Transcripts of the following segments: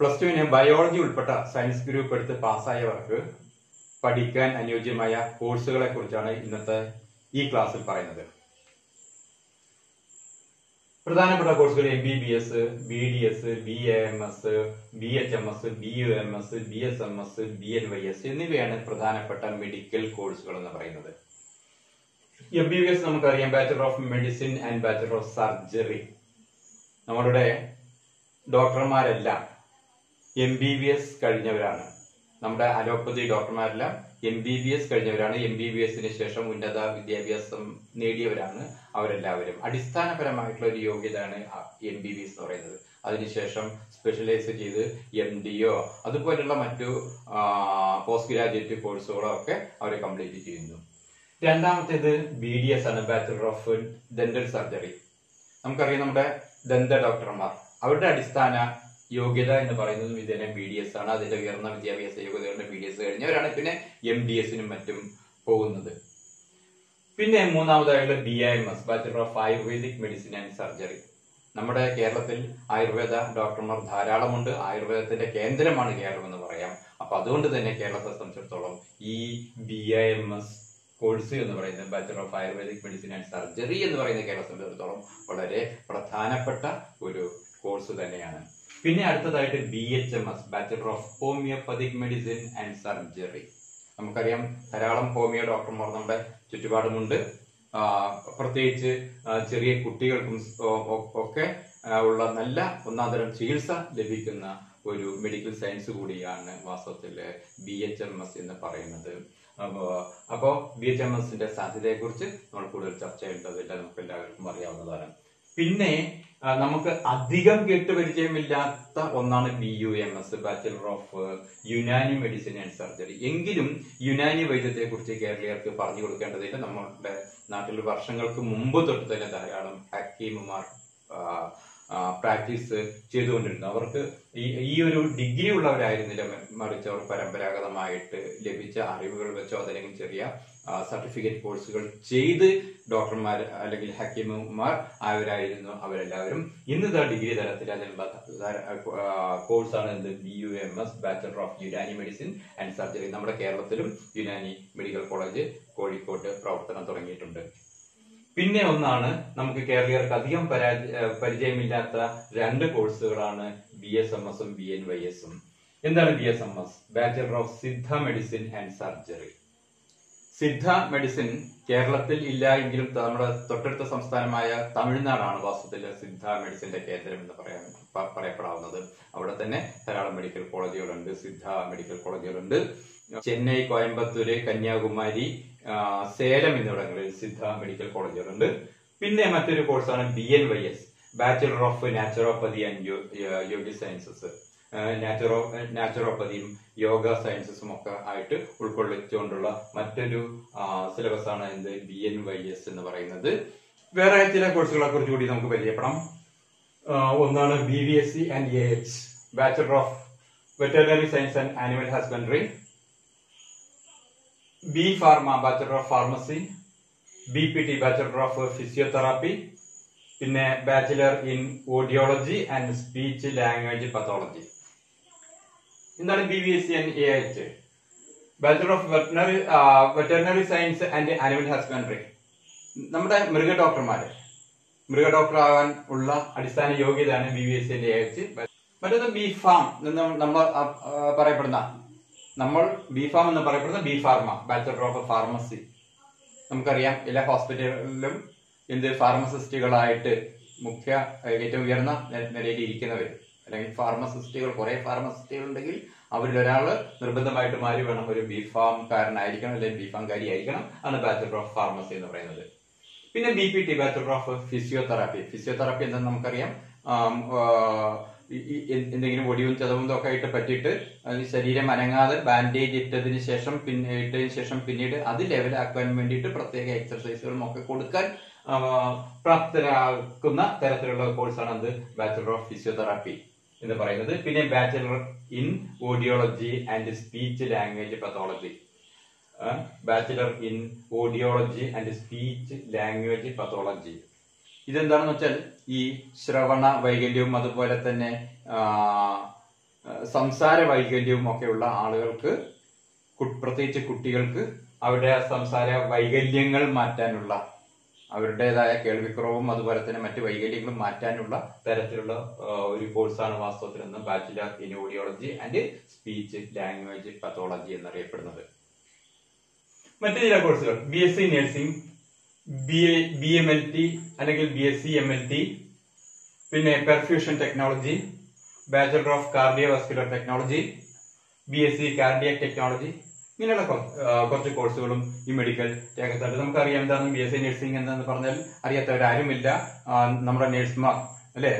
Plus ടുവിന് biology ഉൾപ്പെട്ട science group എടുത്ത് പാസ്സായവർക്ക് പഠിക്കാൻ അനുയോജ്യമായ കോഴ്സുകളെ കുറിച്ചാണ് ഇന്നത്തെ ഈ ക്ലാസ്സിൽ പറയുന്നത്. പ്രധാനപ്പെട്ട കോഴ്സുകൾ M B B S B D S B A M S B H M S B U M S B S M S B N Y S എന്നിവയാണ് പ്രധാനപ്പെട്ട മെഡിക്കൽ കോഴ്സുകൾ എന്ന് പറയുന്നത്. എം ബി ബി എസ് നമുക്കറിയാം bachelor of medicine and bachelor of surgery നമ്മളുടെ ഡോക്ടർമാരെല്ലാം M B B S കഴിഞ്ഞവരാണ്. നമ്മുടെ അലോപ്പതി ഡോക്ടർമാരെല്ലാം എം ബി ബി എസ് കഴിഞ്ഞവരാണ്. എം ബി ബി എസിന് ശേഷം ഉന്നത വിദ്യാഭ്യാസം നേടിയവരാണ് അവരെല്ലാവരും. അടിസ്ഥാനപരമായിട്ടുള്ള ഒരു യോഗ്യതയാണ് എം ബി ബി എസ് എന്ന് പറയുന്നത്. അതിനുശേഷം സ്പെഷ്യലൈസ് ചെയ്ത് എം ഡിയോ അതുപോലുള്ള മറ്റു പോസ്റ്റ് ഗ്രാജുവേറ്റ് കോഴ്സുകളോ ഒക്കെ അവർ കംപ്ലീറ്റ് ചെയ്യുന്നു. രണ്ടാമത്തേത് ബി ഡി എസ് ആണ് ബാച്ചുലർ ഓഫ് ഡെന്റൽ സർജറി നമുക്കറിയാം നമ്മുടെ ദന്ത ഡോക്ടർമാർ. അവരുടെ അടിസ്ഥാന യോഗ്യത എന്ന് പറയുന്നത് തന്നെ ബി ഡി എസ് ആണ്. അതിന്റെ ഉയർന്ന വിദ്യാഭ്യാസ യോഗ്യതകളുടെ ബി ഡി എസ് കഴിഞ്ഞവരാണ് പിന്നെ എം ഡി എസിനും മറ്റും പോകുന്നത്. പിന്നെ മൂന്നാമതായുള്ള B I M S bachelor of ayurvedic medicine and surgery നമ്മുടെ കേരളത്തിൽ ആയുർവേദ ഡോക്ടർമാർ ധാരാളമുണ്ട്. ആയുർവേദത്തിന്റെ കേന്ദ്രമാണ് കേരളം എന്ന് പറയാം. അപ്പൊ അതുകൊണ്ട് തന്നെ കേരളത്തെ സംബന്ധിച്ചിടത്തോളം ഈ B I M S course എന്ന് പറയുന്നത് bachelor of ayurvedic medicine and surgery എന്ന് പറയുന്ന കേരളത്തെ സംബന്ധിച്ചിടത്തോളം വളരെ പ്രധാനപ്പെട്ട ഒരു കോഴ്സ് തന്നെയാണ്. പിന്നെ അടുത്തതായിട്ട് B H M S bachelor of homeopathic medicine and surgery നമുക്കറിയാം ധാരാളം ഹോമിയോ ഡോക്ടർമാർ നമ്മുടെ ചുറ്റുപാടുമുണ്ട്. പ്രത്യേകിച്ച് ചെറിയ കുട്ടികൾക്കും ഒക്കെ ഉള്ള നല്ല ഒന്നാന്തരം ചികിത്സ ലഭിക്കുന്ന ഒരു മെഡിക്കൽ സയൻസ് കൂടിയാണ് വാസ്തവത്തിൽ ബി എച്ച് എം എസ് എന്ന് പറയുന്നത്. അപ്പോ അപ്പോ ബി എച്ച് എം എസിന്റെ സാധ്യതയെ കുറിച്ച് നമ്മൾ കൂടുതൽ ചർച്ച ചെയ്യേണ്ടതില്ല. നമുക്ക് എല്ലാവർക്കും അറിയാവുന്നതാണ്. പിന്നെ നമുക്ക് അധികം കേട്ടുപരിചയമില്ലാത്ത ഒന്നാണ് B U M S bachelor of Unani medicine and surgery എങ്കിലും യുനാനി വൈദ്യത്തെ കുറിച്ച് കേരളീയർക്ക് പറഞ്ഞു കൊടുക്കേണ്ടതില്ല. നമ്മുടെ നാട്ടിൽ വർഷങ്ങൾക്ക് മുമ്പ് തൊട്ട് തന്നെ ധാരാളം ഹക്കീമുമാർ പ്രാക്ടീസ് ചെയ്തുകൊണ്ടിരുന്നു. അവർക്ക് ഈ ഒരു ഡിഗ്രി ഉള്ളവരായിരുന്നില്ല. മറിച്ച് അവർ പരമ്പരാഗതമായിട്ട് ലഭിച്ച അറിവുകൾ വെച്ചോ അതല്ലെങ്കിൽ ചെറിയ സർട്ടിഫിക്കറ്റ് കോഴ്സുകൾ ചെയ്ത് ഡോക്ടർമാർ അല്ലെങ്കിൽ ഹക്കീമുമാർ ആയവരായിരുന്നു അവരെല്ലാവരും. ഇന്നത്തെ ഡിഗ്രി തലത്തിൽ അതിനുള്ള കോഴ്സാണ് എന്ത്? B U M S bachelor of Unani medicine and surgery നമ്മുടെ കേരളത്തിലും യുനാനി മെഡിക്കൽ കോളേജ് കോഴിക്കോട്ട് പ്രവർത്തനം തുടങ്ങിയിട്ടുണ്ട്. പിന്നെ ഒന്നാണ് നമുക്ക് കേരളീയർക്ക് അധികം പരിചയമില്ലാത്ത രണ്ട് കോഴ്സുകളാണ് ബി എസ് എം എസും ബി എൻ വൈ എസും എന്താണ് B S M S bachelor of Siddha medicine and surgery Siddha medicine കേരളത്തിൽ ഇല്ല എങ്കിലും നമ്മുടെ തൊട്ടടുത്ത സംസ്ഥാനമായ തമിഴ്നാടാണ് വാസ്തവത്തിൽ സിദ്ധ മെഡിസിന്റെ കേന്ദ്രം എന്ന് പറയാൻ പറയപ്പെടാവുന്നത്. അവിടെ തന്നെ ധാരാളം മെഡിക്കൽ കോളേജുകളുണ്ട്. സിദ്ധ മെഡിക്കൽ കോളേജുകളുണ്ട്. ചെന്നൈ കോയമ്പത്തൂര് കന്യാകുമാരി സേലം എന്നിവിടങ്ങളിൽ സിദ്ധ മെഡിക്കൽ കോളേജുകളുണ്ട്. പിന്നെ മറ്റൊരു കോഴ്സാണ് B N Y S bachelor of naturopathy and yogi sciences. Naturo നാച്ചുറോപ്പതിയും yoga സയൻസസും ഒക്കെ ആയിട്ട് ഉൾക്കൊള്ളിച്ചുകൊണ്ടുള്ള മറ്റൊരു സിലബസ് ആണ് എന്ത്? ബി എൻ വൈ എസ് എന്ന് പറയുന്നത്. വേറെ ചില കോഴ്സുകളെ കുറിച്ച് കൂടി നമുക്ക് പരിചയപ്പെടാം. ഒന്നാണ് B V S C and A H bachelor of veterinary science and animal husbandry B pharma bachelor of pharmacy B P T bachelor of physiotherapy പിന്നെ bachelor in audiology and speech language pathology എന്താണ് B V S C and A H bachelor of veterinary veterinary science and animal husbandry നമ്മുടെ മൃഗ ഡോക്ടർമാർ മൃഗ doctor ആവാൻ ഉള്ള അടിസ്ഥാന യോഗ്യതയാണ് B B S C and A H മറ്റൊന്ന് ബി ഫാം എന്ന് നമ്മൾ പറയപ്പെടുന്ന. നമ്മൾ ബി ഫാം എന്ന് പറയപ്പെടുന്ന B pharma bachelor of pharmacy നമുക്കറിയാം എല്ലാ ഹോസ്പിറ്റലിലും എന്ത് ഫാർമസിസ്റ്റുകളായിട്ട് മുഖ്യ ഏറ്റവും ഉയർന്ന നിലയിൽ ഇരിക്കുന്നവർ അല്ലെങ്കിൽ ഫാർമസിസ്റ്റുകൾ കുറെ ഫാർമസിസ്റ്റുകൾ ഉണ്ടെങ്കിൽ അവരിൽ ഒരാൾ നിർബന്ധമായിട്ട് ആര് വേണം? ഒരു ബി ഫാം കാരനായിരിക്കണം അല്ലെങ്കിൽ ബി ഫാം കാരി ആയിരിക്കണം ആണ് ബാച്ചലർ ഓഫ് ഫാർമസി എന്ന് പറയുന്നത്. പിന്നെ B P T bachelor of physiotherapy physiotherapy എന്താണെന്ന് നമുക്കറിയാം. എന്തെങ്കിലും ഒടിവും ചതവും ഒക്കെ ആയിട്ട് പറ്റിയിട്ട് ശരീരം അനങ്ങാതെ ബാൻഡേജ് ഇട്ടതിന് ശേഷം പിന്നെ ഇട്ടതിന് ശേഷം പിന്നീട് അത് ലെവലാക്കാൻ വേണ്ടിയിട്ട് പ്രത്യേക എക്സർസൈസുകളും ഒക്കെ കൊടുക്കാൻ പ്രാപ്തരാക്കുന്ന തരത്തിലുള്ള കോഴ്സാണ് അത് ബാച്ചലർ ഓഫ് ഫിസിയോതെറാപ്പി എന്ന് പറയുന്നത്. പിന്നെ bachelor in audiology and speech language pathology bachelor in audiology and speech language pathology ഇതെന്താണെന്ന് വെച്ചാൽ ഈ ശ്രവണ വൈകല്യവും അതുപോലെ തന്നെ സംസാര വൈകല്യവും ഒക്കെയുള്ള ആളുകൾക്ക് പ്രത്യേകിച്ച് കുട്ടികൾക്ക് അവരുടെ സംസാര വൈകല്യങ്ങൾ മാറ്റാനുള്ള അവരുടേതായ കേൾവിക്കുറവും അതുപോലെ തന്നെ മറ്റ് വൈകല്യങ്ങളും മാറ്റാനുള്ള തരത്തിലുള്ള ഒരു കോഴ്സാണ് വാസ്തവത്തിൽ ഇന്ന് bachelor in audiology and speech language pathology എന്നറിയപ്പെടുന്നത്. മറ്റു ചില കോഴ്സുകൾ B S C nursing B A B M L T അല്ലെങ്കിൽ B S C M L T പിന്നെ perfusion technology bachelor of cardiovascular technology B S C cardiac technology ഇങ്ങനെയുള്ള കുറച്ച് കോഴ്സുകളും ഈ മെഡിക്കൽ രംഗത്തുണ്ട് നമുക്കറിയാം എന്താണ് ബി എസ് സി നഴ്സിംഗ് എന്താന്ന് പറഞ്ഞാൽ അറിയാത്തവരാരുമില്ല. നമ്മുടെ നഴ്സുമാർ അല്ലെ?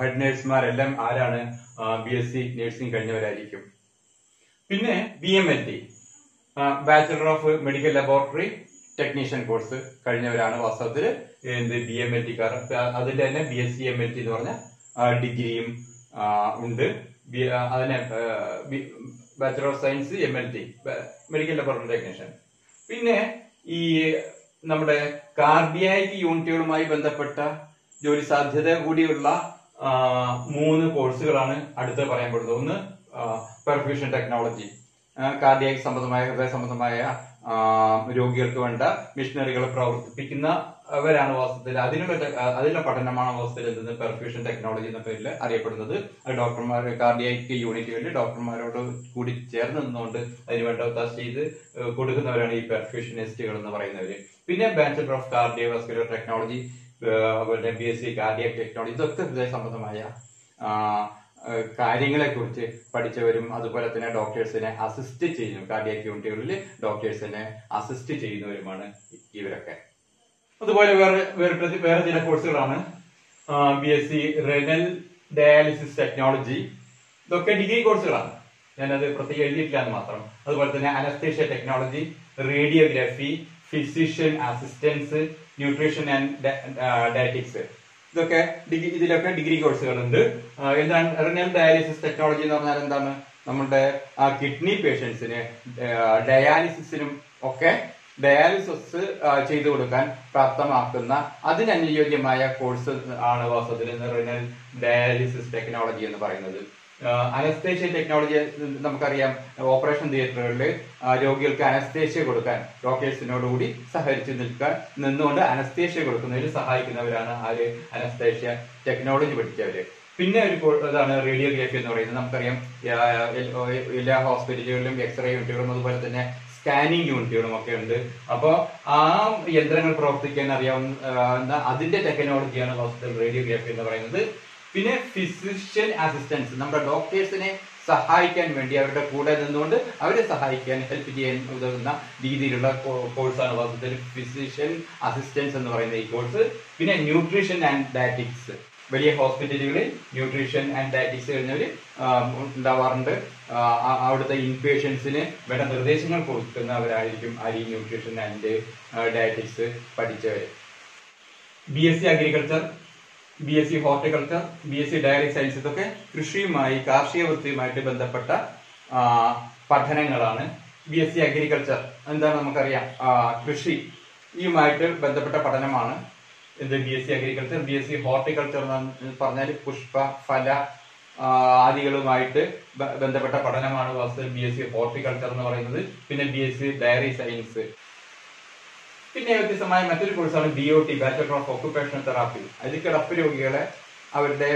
ഹെഡ് നഴ്സുമാരെല്ലാം ആരാണ്? ബി എസ് സി നഴ്സിംഗ് കഴിഞ്ഞവരായിരിക്കും. പിന്നെ B M L T bachelor of medical laboratory technician course കഴിഞ്ഞവരാണ് വാസ്തവത്തിൽ എന്ത്? ബി എം എൽ ടിക്കാർ അതിന്റെ തന്നെ B S C M L T എന്ന് പറഞ്ഞ ഡിഗ്രിയും ഉണ്ട്. അതിനെ bachelor of science M L T medical laboratory technician പിന്നെ ഈ നമ്മുടെ കാർഡിയാക് യൂണിറ്റുകളുമായി ബന്ധപ്പെട്ട ജോലി സാധ്യത കൂടിയുള്ള മൂന്ന് കോഴ്സുകളാണ് അടുത്ത് പറയാൻ പെടുന്നത് ഒന്ന് പെർഫ്യൂഷൻ ടെക്നോളജി കാർഡിയാക് സംബന്ധമായ ഹൃദയ സംബന്ധമായ രോഗികൾക്ക് വേണ്ട മിഷനറികൾ പ്രവർത്തിപ്പിക്കുന്നവരാണ് വാസ്തവത്തിൽ അതിനുള്ള അതിനുള്ള പഠനമാണ് വാസ്തവത്തിൽ പെർഫ്യൂഷൻ ടെക്നോളജി എന്ന പേരിൽ അറിയപ്പെടുന്നത്. ഡോക്ടർമാർ കാർഡിയാക് യൂണിറ്റുകളിൽ ഡോക്ടർമാരോട് കൂടി ചേർന്ന് നിന്നുകൊണ്ട് അതിന് അതിനുവേണ്ട ടെസ്റ്റ് ചെയ്ത് കൊടുക്കുന്നവരാണ് ഈ പെർഫ്യൂഷനിസ്റ്റുകൾ എന്ന് പറയുന്നവര്. പിന്നെ ബാച്ചലർ ഓഫ് കാർഡിയോവാസ്കുലർ ടെക്നോളജി അതുപോലെ B S C cardiac technology ഇതൊക്കെ ഹൃദയ സംബന്ധമായ ആ, കാര്യങ്ങളെ കുറിച്ച് പഠിച്ചവരും അതുപോലെ തന്നെ ഡോക്ടേഴ്സിനെ അസിസ്റ്റ് ചെയ്യുന്നു കാർഡിയാക് യൂണിറ്റുകളിൽ ഡോക്ടേഴ്സിനെ അസിസ്റ്റ് ചെയ്യുന്നവരുമാണ് ഇവരൊക്കെ. അതുപോലെ വേറെ വേറെ പ്രതി- വേറെ ചില കോഴ്സുകളാണ്. B S C renal dialysis technology ഇതൊക്കെ ഡിഗ്രി കോഴ്സുകളാണ്. ഞാനത് പ്രത്യേകം എഴുതിയിട്ടില്ല എന്ന് മാത്രം. അതുപോലെ തന്നെ anaesthesia technology radiography physician assistance nutrition and dietetics ഇതൊക്കെ ഡിഗ്രി ഇതിലൊക്കെ ഡിഗ്രി കോഴ്സുകളുണ്ട്. എന്താണ് റെനൽ ഡയാലിസിസ് ടെക്നോളജി എന്ന് പറഞ്ഞാൽ എന്താണ്? നമ്മുടെ കിഡ്നി പേഷ്യൻസിന് ഡയാലിസിസിനും ഒക്കെ ഡയാലിസിസ് ചെയ്തു കൊടുക്കാൻ പ്രാപ്തമാക്കുന്ന അതിനനുയോജ്യമായ കോഴ്സ് ആണ് വാസ്തവത്തിൽ റിനൽ ഡയാലിസിസ് ടെക്നോളജി എന്ന് പറയുന്നത്. അനസ്തേഷ്യ ടെക്നോളജി നമുക്കറിയാം ഓപ്പറേഷൻ തിയേറ്ററുകളിൽ രോഗികൾക്ക് അനസ്തേഷ്യ കൊടുക്കാൻ ഡോക്ടേഴ്സിനോടുകൂടി സഹകരിച്ചു നിൽക്കാൻ നിന്നുകൊണ്ട് അനസ്തേഷ്യ കൊടുക്കുന്നതിൽ സഹായിക്കുന്നവരാണ് ആര്? അനസ്തേഷ്യ ടെക്നോളജി പഠിച്ചവര്. പിന്നെ ഒരു ഇതാണ് റേഡിയോഗ്രാഫി എന്ന് പറയുന്നത്. നമുക്കറിയാം എല്ലാ ഹോസ്പിറ്റലുകളിലും എക്സ്റേ യൂണിറ്റുകളും അതുപോലെ തന്നെ സ്കാനിങ് യൂണിറ്റുകളും ഒക്കെ ഉണ്ട്. അപ്പോൾ ആ യന്ത്രങ്ങൾ പ്രവർത്തിക്കാൻ അറിയാവുന്ന അതിന്റെ ടെക്നോളജിയാണ് ഹോസ്പിറ്റൽ റേഡിയോഗ്രാഫി എന്ന് പറയുന്നത്. പിന്നെ ഫിസിഷ്യൻ അസിസ്റ്റൻസ് നമ്മുടെ ഡോക്ടേഴ്സിനെ സഹായിക്കാൻ വേണ്ടി അവരുടെ കൂടെ നിന്നുകൊണ്ട് അവരെ സഹായിക്കാൻ ഹെൽപ്പ് ചെയ്യാൻ ഉതകുന്ന രീതിയിലുള്ള കോഴ്സാണ് വാസ്തവത്തിൽ ഫിസിഷ്യൻ അസിസ്റ്റൻസ് എന്ന് പറയുന്ന ഈ കോഴ്സ് പിന്നെ ന്യൂട്രീഷൻ ആൻഡ് ഡയറ്റിക്സ് വലിയ ഹോസ്പിറ്റലുകളിൽ ന്യൂട്രീഷൻ ആൻഡ് ഡയറ്റിക്സ് കഴിഞ്ഞവർ ഉണ്ടാവാറുണ്ട്. അവിടുത്തെ ഇൻപേഷ്യൻസിന് വേണ്ട നിർദ്ദേശങ്ങൾ കൊടുക്കുന്നവരായിരിക്കും ആ ഈ nutrition and dietetics പഠിച്ചവർ B S C agriculture B S C horticulture B S C dairy science ഇതൊക്കെ കൃഷിയുമായി കാർഷിക വൃത്തിയുമായിട്ട് ബന്ധപ്പെട്ട പഠനങ്ങളാണ്. ബി എസ് സി അഗ്രികൾച്ചർ എന്താണ് നമുക്കറിയാം? കൃഷിയുമായിട്ട് ബന്ധപ്പെട്ട പഠനമാണ്. ഇത് B S C agriculture B S C horticulture എന്ന് പറഞ്ഞാൽ പുഷ്പ ഫല ആദികളുമായിട്ട് ബന്ധപ്പെട്ട പഠനമാണ് വാസ്തവത്തിൽ ബി എസ് സി ഹോർട്ടിക്കൾച്ചർ എന്ന് പറയുന്നത്. പിന്നെ B S C dairy science പിന്നെ വ്യത്യസ്തമായ മറ്റൊരു കോഴ്സാണ് B O T bachelor of occupational therapy അതിൽ കിടപ്പ് രോഗികളെ അവരുടെ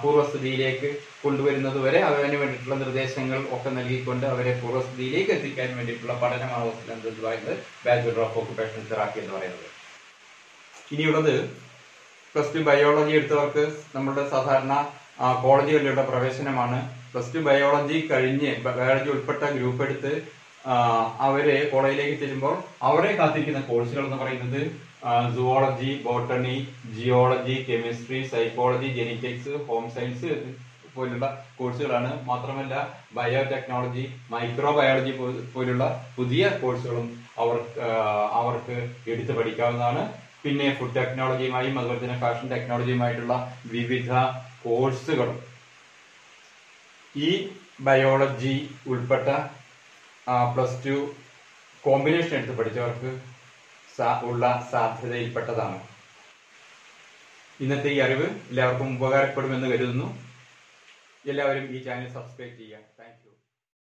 പൂർവസ്ഥിതിയിലേക്ക് കൊണ്ടുവരുന്നത് വരെ അവന് വേണ്ടിയിട്ടുള്ള നിർദ്ദേശങ്ങൾ ഒക്കെ നൽകിക്കൊണ്ട് അവരെ പൂർവസ്ഥിതിയിലേക്ക് എത്തിക്കാൻ വേണ്ടിയിട്ടുള്ള പഠനമാണ് എന്ത് പറയുന്നത്? ബാച്ചലർ ഓഫ് ഓക്കുപേഷണൽ തെറാപ്പി എന്ന് പറയുന്നത്. ഇനിയുള്ളത് പ്ലസ് ടു ബയോളജി എടുത്തവർക്ക് നമ്മളുടെ സാധാരണ കോളേജുകളിലുള്ള പ്രവേശനമാണ്. പ്ലസ് ടു ബയോളജി കഴിഞ്ഞ് ബയോളജി ഉൾപ്പെട്ട ഗ്രൂപ്പ് എടുത്ത് അവരെ കോളേജിലേക്ക് ചെല്ലുമ്പോൾ അവരെ കാത്തിരിക്കുന്ന കോഴ്സുകൾ എന്ന് പറയുന്നത് zoology botany geology chemistry psychology genetics home science പോലുള്ള കോഴ്സുകളാണ് മാത്രമല്ല ബയോടെക്നോളജി മൈക്രോ ബയോളജി പോലുള്ള പുതിയ കോഴ്സുകളും അവർ അവർക്ക് എടുത്തു പഠിക്കാവുന്നതാണ്. പിന്നെ ഫുഡ് ടെക്നോളജിയുമായും അതുപോലെ തന്നെ ഫാഷൻ ടെക്നോളജിയുമായിട്ടുള്ള വിവിധ കോഴ്സുകളും ഈ ബയോളജി ഉൾപ്പെട്ട പ്ലസ് ടു കോമ്പിനേഷൻ എടുത്ത് പഠിച്ചവർക്ക് ഉള്ള സാധ്യതയിൽപ്പെട്ടതാണ്. ഇന്നത്തെ ഈ അറിവ് എല്ലാവർക്കും ഉപകാരപ്പെടുമെന്ന് കരുതുന്നു. എല്ലാവരും ഈ ചാനൽ സബ്സ്ക്രൈബ് ചെയ്യുക. താങ്ക്